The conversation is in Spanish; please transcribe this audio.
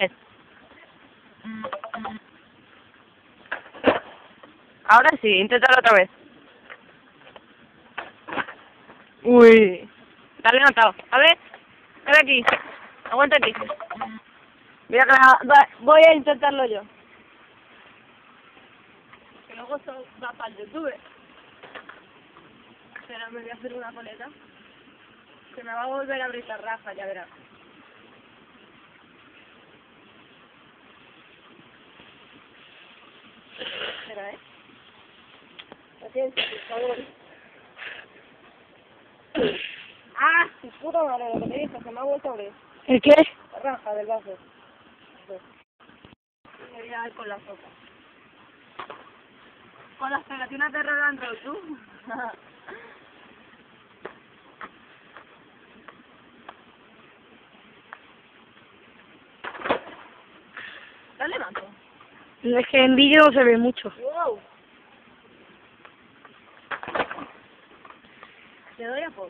Es. Ahora sí, inténtalo otra vez. Uy. Dale notado. A ver. A ver aquí. Aguanta aquí. Voy a, gra- va- voy a intentarlo yo. Que luego esto va para el YouTube. Pero me voy a hacer una coleta. Que me va a volver a abrir la raja, ya verás. Espera, ¿eh? Paciencia, por favor. ¡Ah! ¡Su puta madre! Lo que me dijo, se me ha vuelto a abrir. ¿El qué? La raja del vaso. Me voy a dar con la sopa. Con las pegatinas de Roland tú. Dale manto. Es que en vídeo se ve mucho. Wow. Te doy a por.